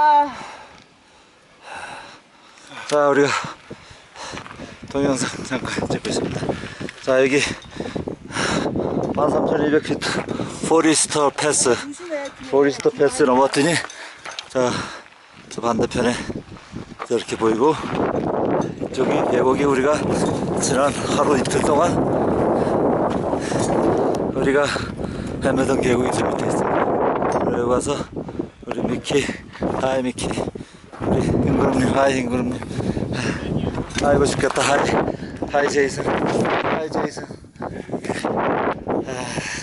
아, 자 우리가 동영상 잠깐 찍고 있습니다. 자 여기 13,200피트 포리스터 패스. 포리스터 패스 넘었더니? 자 저 반대편에 저렇게 보이고 이쪽이 계곡이 우리가 지난 하루 이틀 동안 우리가 헤매던 계곡이 저 밑에 있습니다. 여기 와서 우리 미키 hi 미키. 우리 임그룹님 hi 임그룹님. 아이고 죽겠다. Hi. Hi 제이슨. 하이 제이슨. 아.